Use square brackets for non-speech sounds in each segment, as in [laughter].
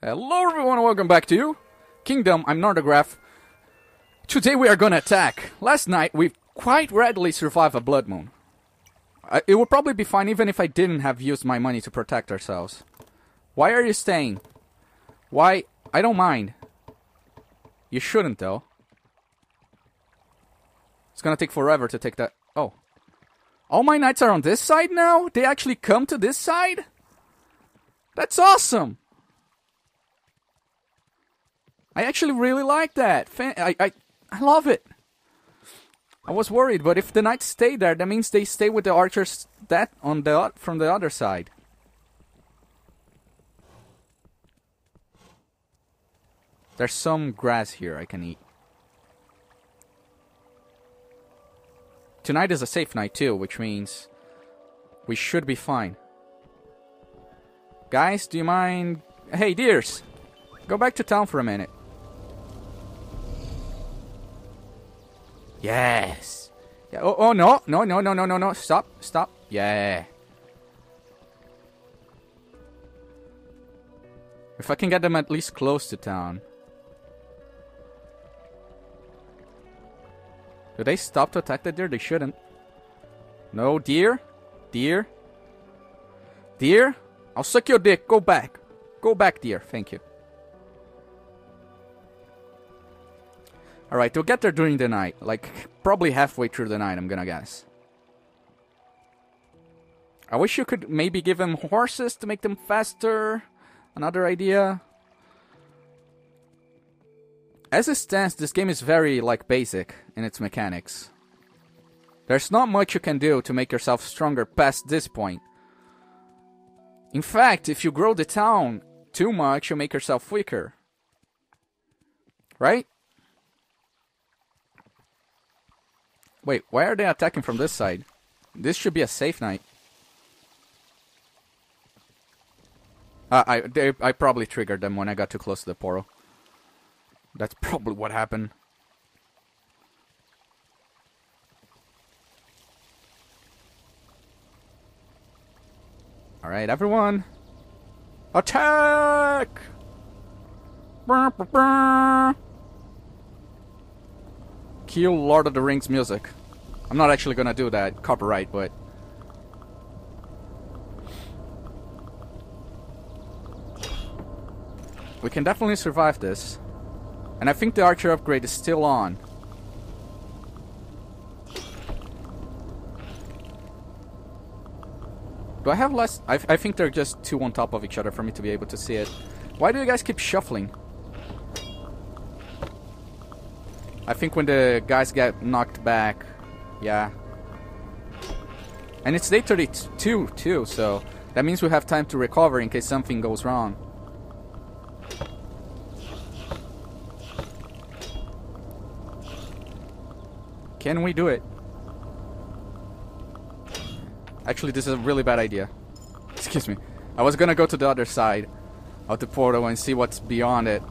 Hello everyone, welcome back to you. Kingdom, I'm Nordegraf. Today we are gonna attack. Last night we quite readily survived a blood moon. I, it would probably be fine even if I didn't have used my money to protect ourselves. Why are you staying? Why? I don't mind. You shouldn't though. It's gonna take forever to take that. Oh. All my knights are on this side now? They actually come to this side? That's awesome! I actually really like that. I, I, I love it. I was worried, but if the knights stay there, that means they stay with the archers that on the from the other side. There's some grass here I can eat. Tonight is a safe night too, which means we should be fine. Guys, do you mind? Hey, dears! go back to town for a minute. Yes. Yeah. Oh, oh no, no, no, no, no, no, no. Stop, stop. Yeah. If I can get them at least close to town. Do they stop to attack the deer? They shouldn't. No, deer? Deer? Deer? I'll suck your dick. Go back. Go back, deer. Thank you. Alright, we'll get there during the night. Like, probably halfway through the night, I'm gonna guess. I wish you could maybe give them horses to make them faster. Another idea. As it stands, this game is very, like, basic in its mechanics. There's not much you can do to make yourself stronger past this point. In fact, if you grow the town too much, you make yourself weaker. Right? Wait, why are they attacking from this side? This should be a safe night. Uh, I they, I probably triggered them when I got too close to the portal. That's [laughs] probably what happened. Alright, everyone. Attack! Kill Lord of the Rings music. I'm not actually gonna do that, copyright, but... We can definitely survive this. And I think the archer upgrade is still on. Do I have less? I, I think they're just two on top of each other for me to be able to see it. Why do you guys keep shuffling? I think when the guys get knocked back, yeah. And it's day 32 too, so that means we have time to recover in case something goes wrong. Can we do it? Actually, this is a really bad idea. [laughs] Excuse me. I was gonna go to the other side of the portal and see what's beyond it.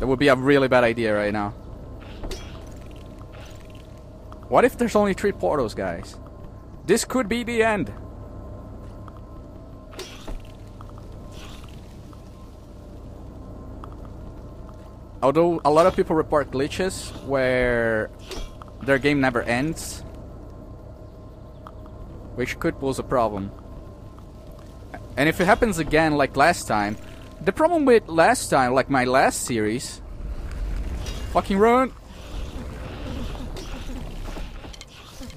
That would be a really bad idea right now. What if there's only three portals, guys? This could be the end. Although a lot of people report glitches where their game never ends, which could pose a problem. And if it happens again like last time, the problem with last time, like my last series, fucking run.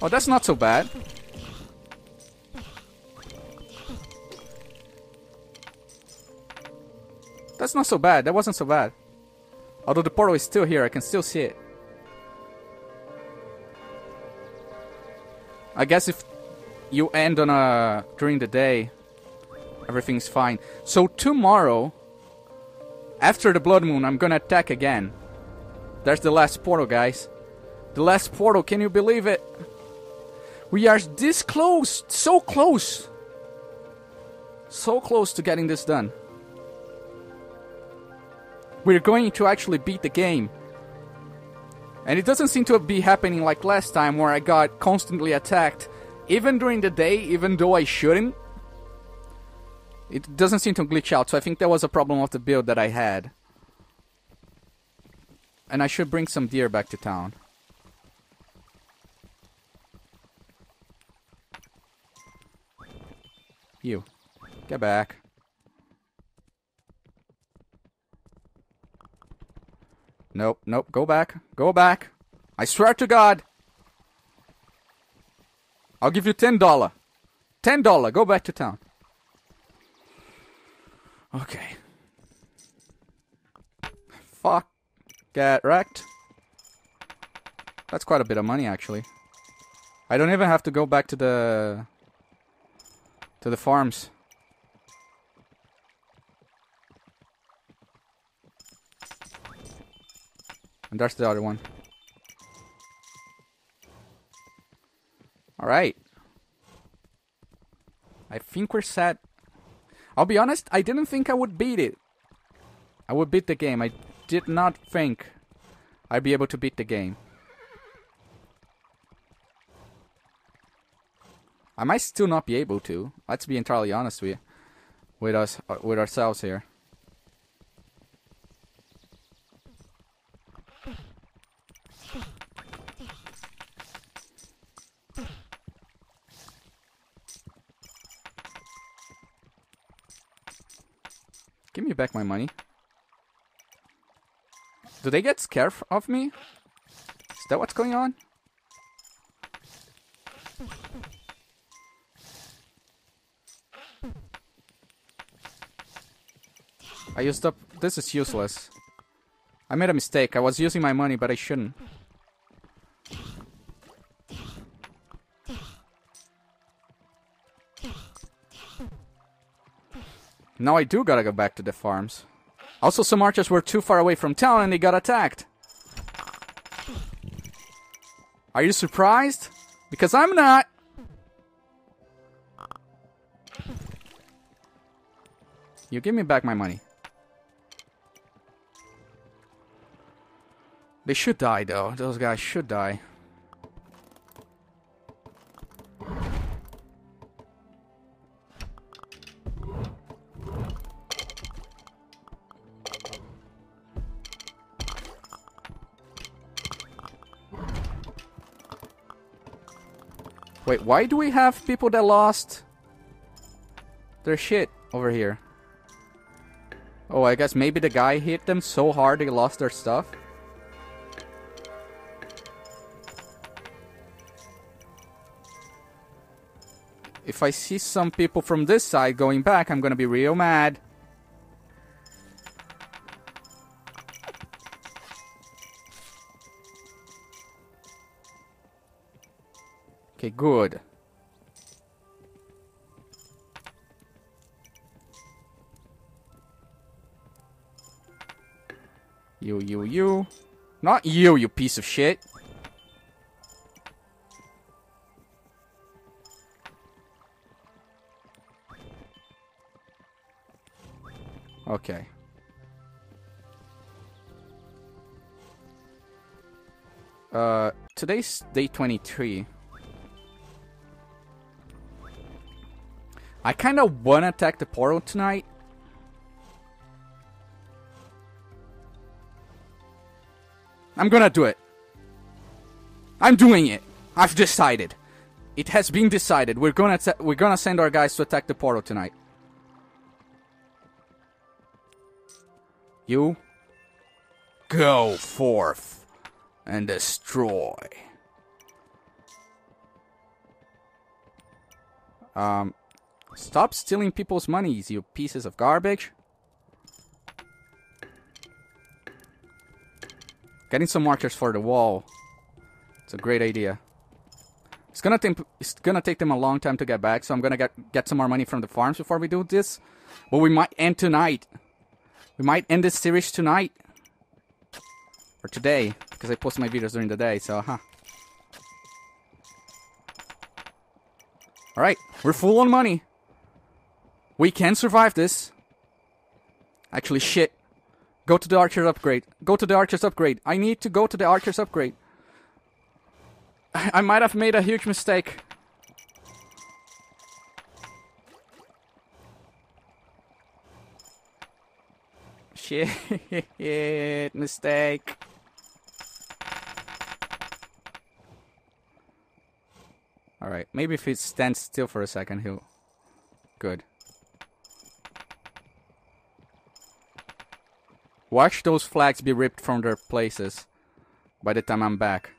Oh, that's not so bad. That's not so bad. That wasn't so bad. Although the portal is still here, I can still see it. I guess if you end on a during the day, everything's fine. So tomorrow, after the blood moon, I'm gonna attack again. There's the last portal, guys. The last portal. Can you believe it? We are this close, so close. So close to getting this done. We're going to actually beat the game. And it doesn't seem to be happening like last time where I got constantly attacked, even during the day, even though I shouldn't. It doesn't seem to glitch out, so I think that was a problem of the build that I had. And I should bring some deer back to town. You. Get back. Nope, nope, go back. Go back. I swear to God. I'll give you ten dollar. Ten dollar. Go back to town. Okay. Fuck. Get wrecked. That's quite a bit of money, actually. I don't even have to go back to the to the farms. And there's the other one. Alright. I think we're set. I'll be honest, I didn't think I would beat it. I would beat the game. I did not think I'd be able to beat the game. I might still not be able to. Let's be entirely honest with with us uh, with ourselves here. Give me back my money. Do they get scared of me? Is that what's going on? I used up... This is useless. I made a mistake. I was using my money, but I shouldn't. Now I do gotta go back to the farms. Also, some archers were too far away from town and they got attacked. Are you surprised? Because I'm not. You give me back my money. They should die, though. Those guys should die. Wait, why do we have people that lost their shit over here? Oh, I guess maybe the guy hit them so hard they lost their stuff? If I see some people from this side going back, I'm gonna be real mad. Okay, good. You, you, you. Not you, you piece of shit. Okay. Uh, today's day 23. I kind of want to attack the portal tonight. I'm gonna do it. I'm doing it. I've decided. It has been decided. We're gonna we're gonna send our guys to attack the portal tonight. You go forth and destroy. Um, stop stealing people's monies, you pieces of garbage. Getting some markers for the wall. It's a great idea. It's gonna take it's gonna take them a long time to get back, so I'm gonna get get some more money from the farms before we do this. But we might end tonight. We might end this series tonight. Or today, because I post my videos during the day, so huh. Alright, we're full on money. We can survive this. Actually, shit. Go to the Archer's upgrade. Go to the Archer's upgrade. I need to go to the Archer's upgrade. I might have made a huge mistake. Shit, [laughs] mistake. Alright, maybe if he stands still for a second, he'll... Good. Watch those flags be ripped from their places by the time I'm back.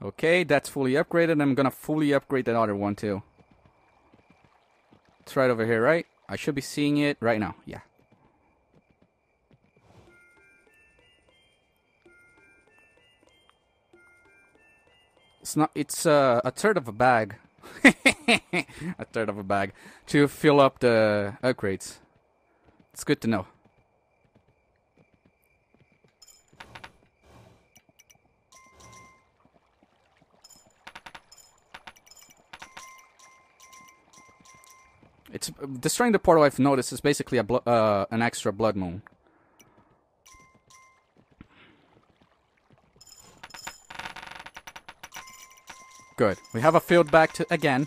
Okay, that's fully upgraded. I'm gonna fully upgrade that other one too. It's right over here, right? I should be seeing it right now. Yeah. It's not. It's uh, a third of a bag. [laughs] a third of a bag to fill up the upgrades. It's good to know. It's destroying the portal. I've noticed is basically a uh, an extra blood moon. Good. We have a field back to again.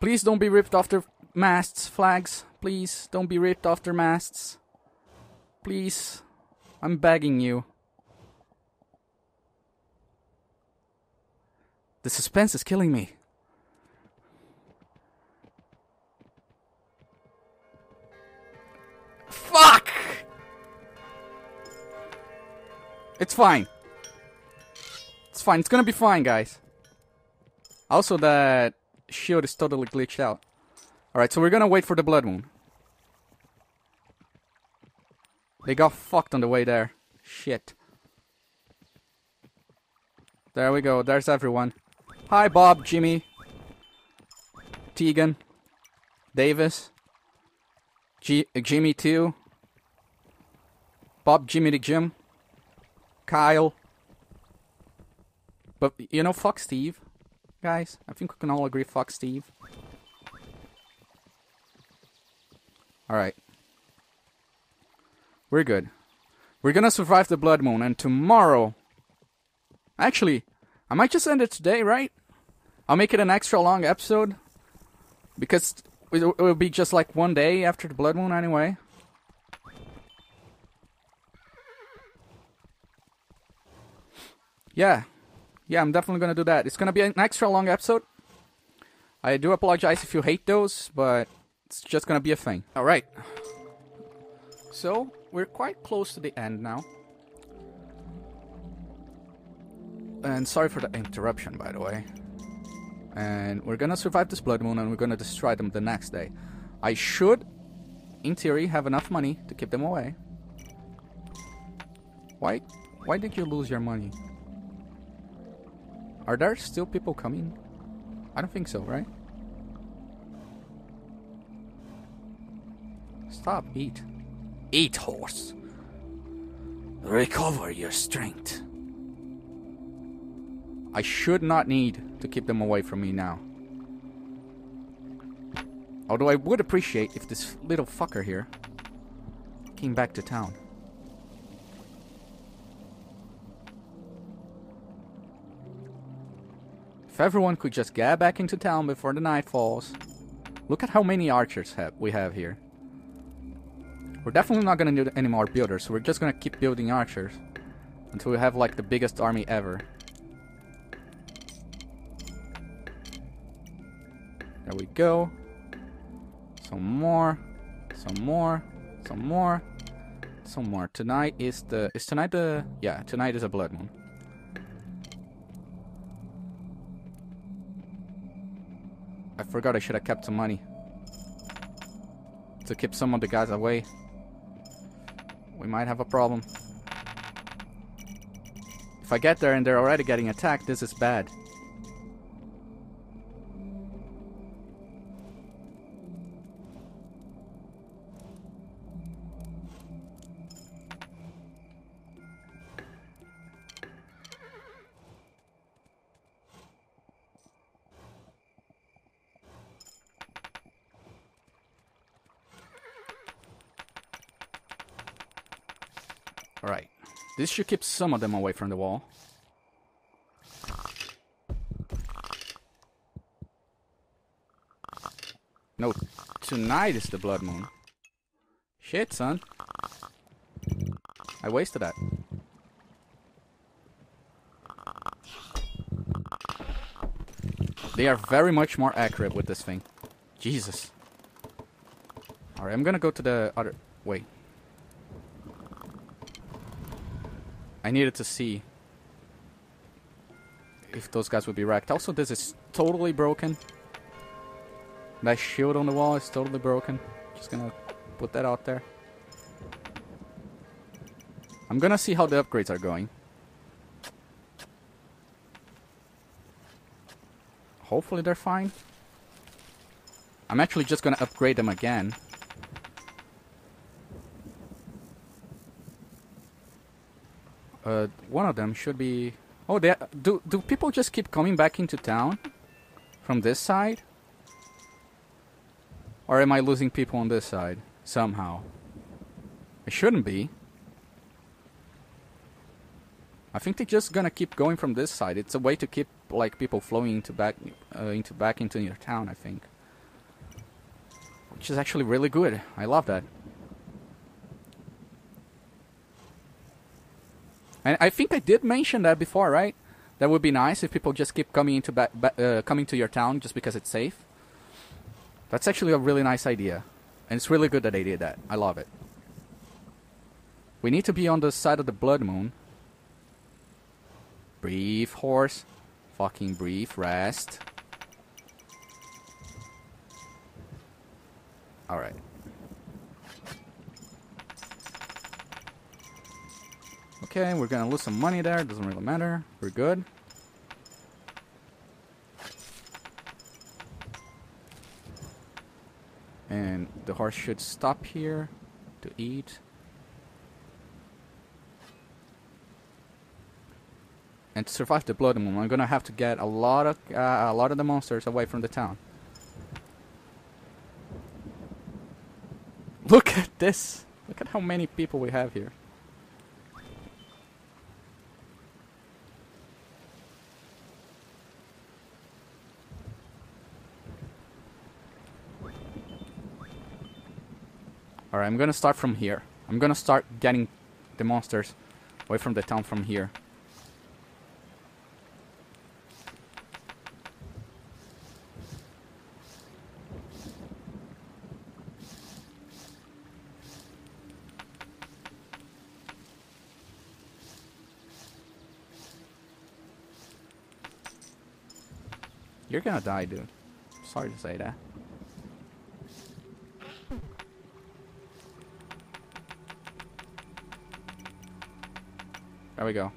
Please don't be ripped off their masts, flags. Please don't be ripped off their masts. Please. I'm begging you. The suspense is killing me. It's fine. It's fine. It's gonna be fine, guys. Also, that shield is totally glitched out. Alright, so we're gonna wait for the blood moon. They got fucked on the way there. Shit. There we go. There's everyone. Hi, Bob, Jimmy, Tegan, Davis, G Jimmy too, Bob, Jimmy the Jim, Kyle. But you know, fuck Steve guys? I think we can all agree fuck Steve. Alright. We're good. We're gonna survive the Blood Moon, and tomorrow... Actually, I might just end it today, right? I'll make it an extra long episode. Because it will be just like one day after the Blood Moon anyway. Yeah, yeah, I'm definitely gonna do that. It's gonna be an extra long episode. I do apologize if you hate those, but it's just gonna be a thing. Alright. So, we're quite close to the end now. And sorry for the interruption, by the way. And we're gonna survive this blood moon and we're gonna destroy them the next day. I should, in theory, have enough money to keep them away. Why, why did you lose your money? Are there still people coming? I don't think so, right? Stop, eat. Eat, horse. Recover your strength. I should not need to keep them away from me now. Although I would appreciate if this little fucker here came back to town. If everyone could just get back into town before the night falls. Look at how many archers have we have here. We're definitely not gonna need any more builders, so we're just gonna keep building archers. Until we have like the biggest army ever. There we go. Some more. Some more. Some more. Some more. Tonight is the... Is tonight the... Yeah, tonight is a blood moon. Forgot I should have kept some money. To keep some of the guys away. We might have a problem. If I get there and they're already getting attacked, this is bad. This should keep some of them away from the wall. No, tonight is the blood moon. Shit, son. I wasted that. They are very much more accurate with this thing. Jesus. Alright, I'm gonna go to the other... Wait. I needed to see if those guys would be wrecked. Also, this is totally broken. That shield on the wall is totally broken. Just gonna put that out there. I'm gonna see how the upgrades are going. Hopefully they're fine. I'm actually just gonna upgrade them again. Uh, one of them should be... Oh, they do. Do people just keep coming back into town from this side, or am I losing people on this side somehow? It shouldn't be. I think they're just gonna keep going from this side. It's a way to keep like people flowing into back uh, into back into your town. I think, which is actually really good. I love that. And I think I did mention that before, right? That would be nice if people just keep coming into back, uh, coming to your town just because it's safe. That's actually a really nice idea, and it's really good that they did that. I love it. We need to be on the side of the blood moon Breathe, horse. Fucking breathe. Rest. Alright. Okay, we're gonna lose some money there. Doesn't really matter. We're good. And the horse should stop here to eat. and to survive the blood moon, I'm gonna have to get a lot of uh, a lot of the monsters away from the town. Look at this! Look at how many people we have here. Alright, I'm gonna start from here. I'm gonna start getting the monsters away from the town from here. You're gonna die, dude. Sorry to say that. There we go.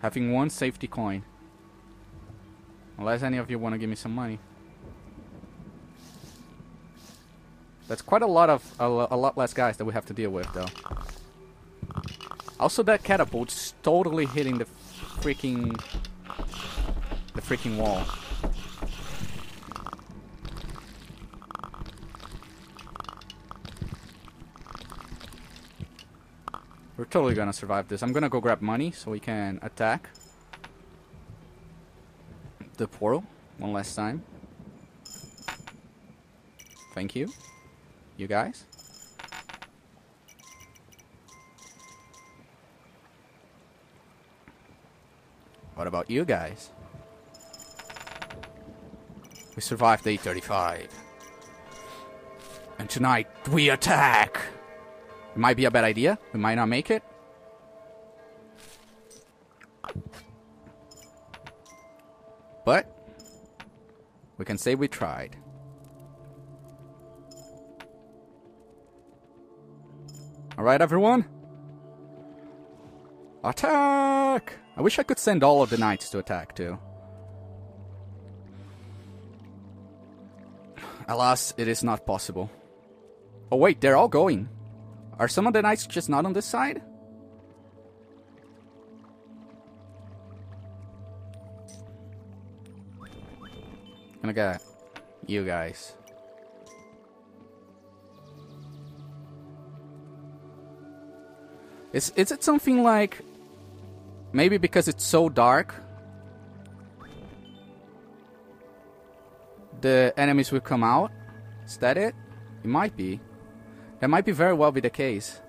Having one safety coin. Unless any of you want to give me some money. That's quite a lot of a, a, lot less guys that we have to deal with, though. Also, that catapult's totally hitting the freaking the freaking wall. We're totally gonna survive this. I'm gonna go grab money so we can attack the portal one last time. Thank you. You guys. What about you guys? We survived day 35. And tonight, we attack! It might be a bad idea. We might not make it. But we can say we tried. Alright, everyone. Attack! I wish I could send all of the knights to attack, too. Alas, it is not possible. Oh wait, they're all going. Are some of the knights just not on this side? Gonna get you guys. Is is it something like maybe because it's so dark the enemies will come out Is that it? It might be. That might be very well be the case.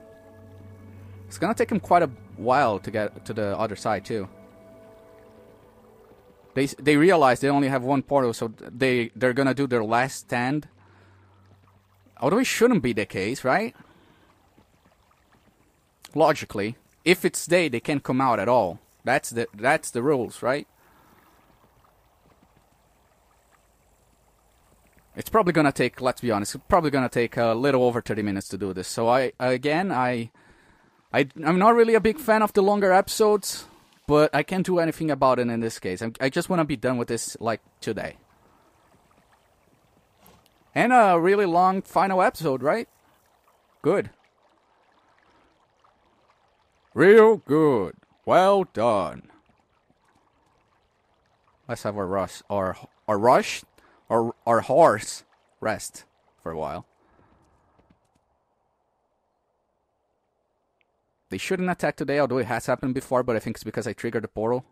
It's gonna take him quite a while to get to the other side too. They they realize they only have one portal, so they they're gonna do their last stand. Although it shouldn't be the case, right? Logically, if it's day, they can't come out at all. That's the that's the rules, right? It's probably gonna take. Let's be honest. It's probably gonna take a little over 30 minutes to do this. So I again I I I'm not really a big fan of the longer episodes but I can't do anything about it in this case. I'm, i just want to be done with this like today. And a really long final episode, right? Good. Real good. Well done. Let's have our rush, our our rush, our our horse rest for a while. They shouldn't attack today, although it has happened before, but I think it's because I triggered the portal.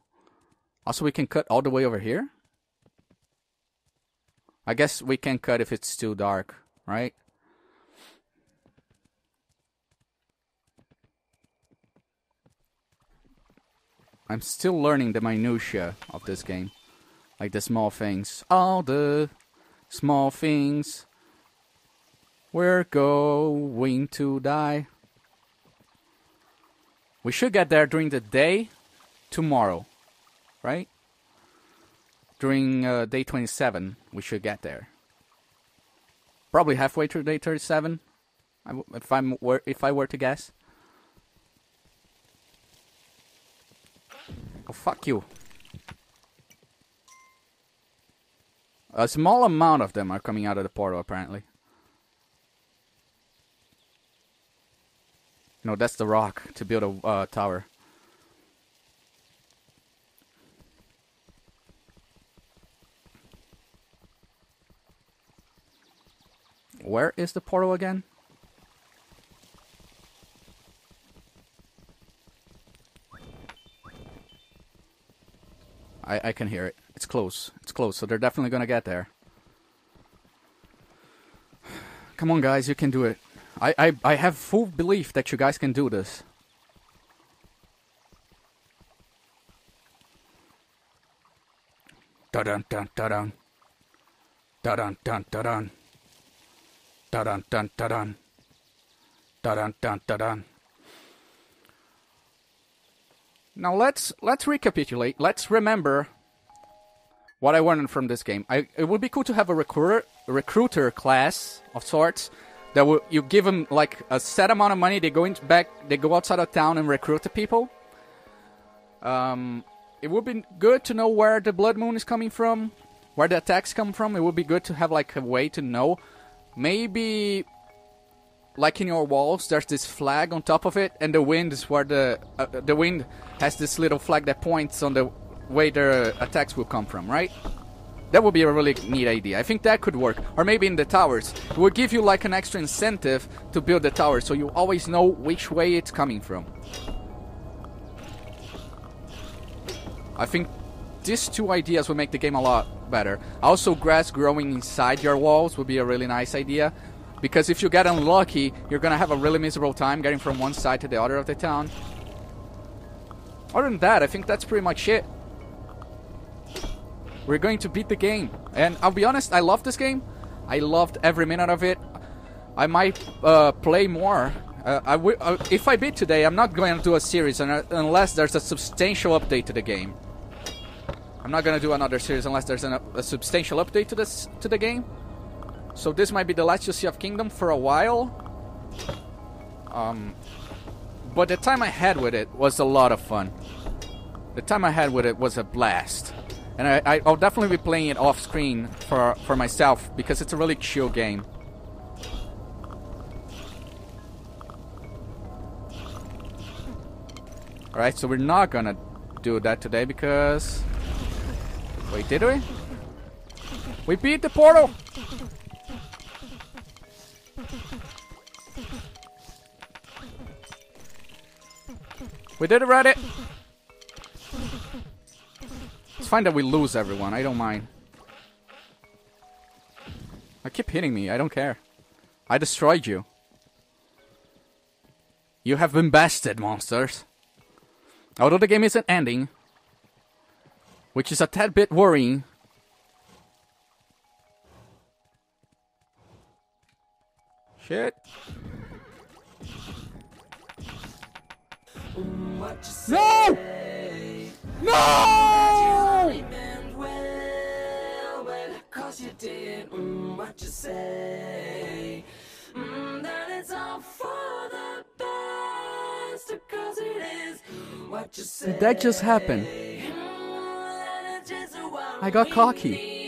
Also, we can cut all the way over here. I guess we can cut if it's too dark, right? I'm still learning the minutia of this game. Like the small things. All the small things. We're going to die. We should get there during the day tomorrow, right? During uh, day 27, we should get there. Probably halfway through day 37, if I'm if I were to guess. Oh fuck you! A small amount of them are coming out of the portal, apparently. No, that's the rock to build a uh, tower. Where is the portal again? I, I can hear it. It's close. It's close, so they're definitely gonna get there. [sighs] Come on, guys, you can do it. I, I, I have full belief that you guys can do this. Da-dun dun da-dun. Da-dun dun da-dun. Da-dun dun da-dun. Da-dun dun da-dun. Now let's let's recapitulate. Let's remember what I learned from this game. I, it would be cool to have a recruiter recruiter class of sorts that will you give them like a set amount of money. They go into back, they go outside of town and recruit the people. Um, it would be good to know where the blood moon is coming from, where the attacks come from. It would be good to have like a way to know. Maybe, like in your walls, there's this flag on top of it, and the wind is where the uh, the wind has this little flag that points on the way the attacks will come from, right? That would be a really neat idea. I think that could work. Or maybe in the towers. It would give you like an extra incentive to build the tower so you always know which way it's coming from. I think these two ideas would make the game a lot better. Also, grass growing inside your walls would be a really nice idea. Because if you get unlucky, you're gonna have a really miserable time getting from one side to the other of the town. Other than that, I think that's pretty much it. We're going to beat the game. And I'll be honest, I love this game. I loved every minute of it. I might uh, play more. Uh, uh, if I beat today, I'm not going to do a series unless there's a substantial update to the game. I'm not going to do another series unless there's an, a substantial update to this to the game. So this might be the last you see of Kingdom for a while. Um, but the time I had with it was a lot of fun. The time I had with it was a blast and I, I'll definitely be playing it off screen for for myself because it's a really chill game. Alright, so we're not gonna do that today because... Wait, did we? We beat the portal! We did it, Reddit! It's fine that we lose everyone. I don't mind. I keep hitting me. I don't care. I destroyed you. You have been bested, monsters. Although the game isn't ending, which is a tad bit worrying. Shit. No! No! Cause you did what you say. That it's all for the best. Cause it is what you say. Did that just happen? I got cocky.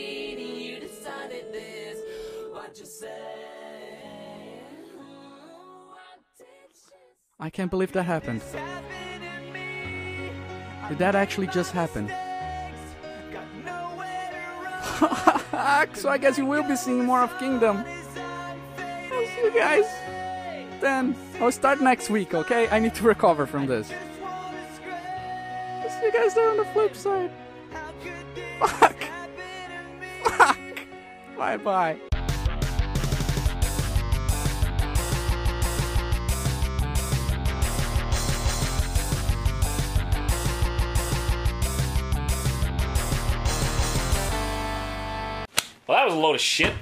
I can't believe that happened. Did that actually just happen? [laughs] so I guess you will be seeing more of Kingdom. I'll see you guys. Then I'll start next week, okay? I need to recover from this. I'll see you guys there on the flip side. Fuck. [laughs] Fuck. Bye bye. A load of shit.